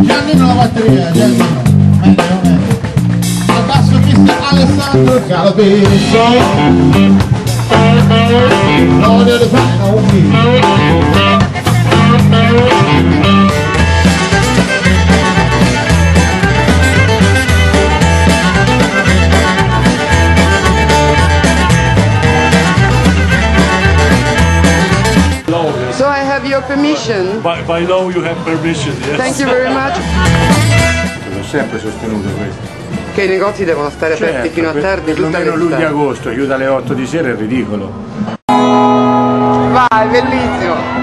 Giannino alla batteria, Giannino, meglio, meglio. Al basso chi Alessandro Calabinso. Lord of the final beat. Have your permission. By, by law you have permission, yes. Thank you very much. L'ho sempre sostenuto questo. Che i negozi devono stare aperti Certo, fino a per- tardi tutta perlomeno luglio e l'estate. agosto, chiude alle 8 di sera è ridicolo. Vai, bellissimo.